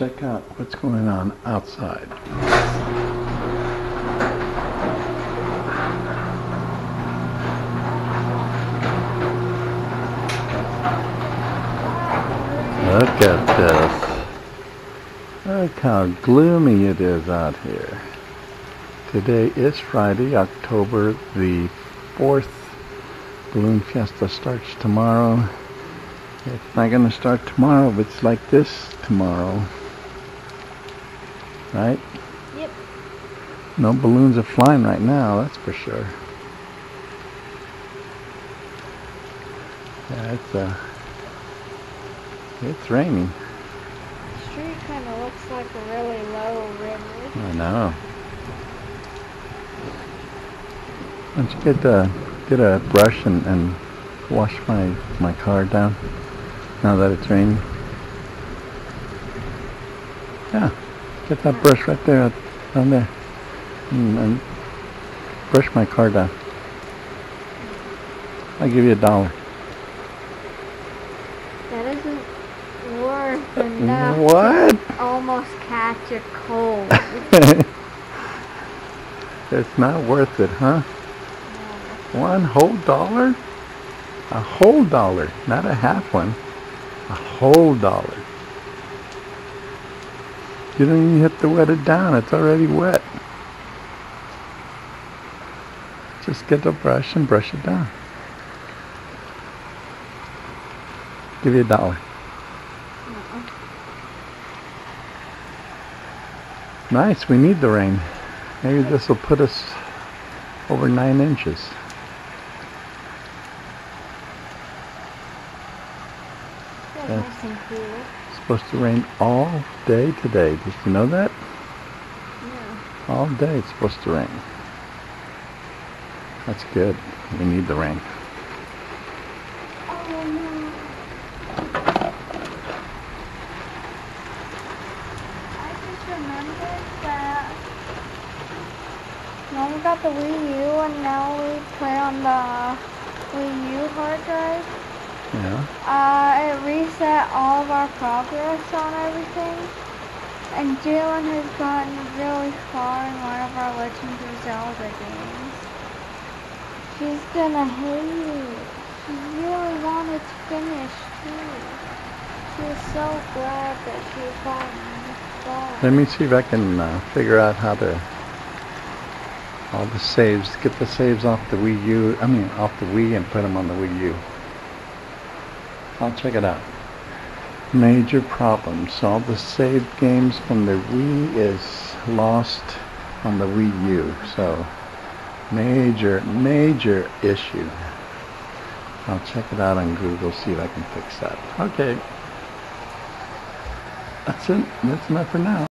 check out what's going on outside. Look at this. Look how gloomy it is out here. Today is Friday, October the 4th. Balloon Fiesta starts tomorrow. It's not going to start tomorrow, but it's like this tomorrow. Right? Yep. No balloons are flying right now, that's for sure. Yeah, it's uh, it's raining. The street kind of looks like a really low river. I know. Why don't you get a get a brush and, and wash my my car down now that it's raining? Yeah, get that brush right there, down there, and, and brush my car down. I'll give you a dollar. That isn't worth enough What? to almost catch a cold. it's not worth it, huh? One whole dollar? A whole dollar, not a half one. A whole dollar. You don't even have to wet it down, it's already wet. Just get the brush and brush it down. Give you a dollar. Nice, we need the rain. Maybe this will put us over nine inches. Yeah. nice and cool. It's supposed to rain all day today. Did you know that? Yeah. All day it's supposed to rain. That's good. We need the rain. Oh no. I just remembered that Mom got the Wii U and now we play on the Wii U hard drive. Yeah. Uh, it reset all of our progress on everything. And Jalen has gotten really far in one of our Legend of Zelda games. She's gonna hate it. She really wanted to finish too. She was so glad that she gotten far. Let me see if I can uh, figure out how to all the saves, get the saves off the Wii U, I mean off the Wii and put them on the Wii U. I'll check it out. Major problems. All the saved games from the Wii is lost on the Wii U. So major, major issue. I'll check it out on Google, see if I can fix that. Okay. That's it. That's enough for now.